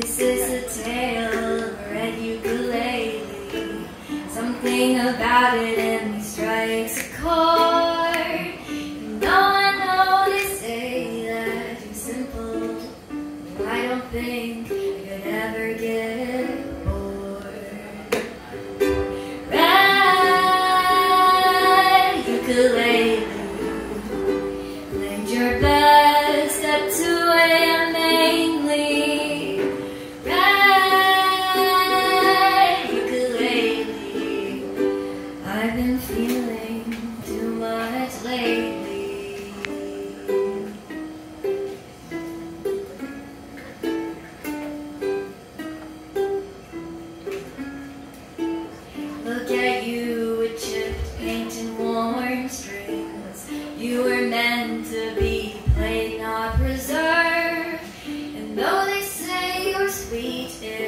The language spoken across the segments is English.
This is a tale of a red ukulele. Something about it and strikes a chord.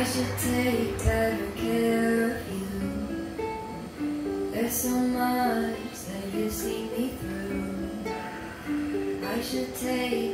I should take better care of you. There's so much that you see me through. I should take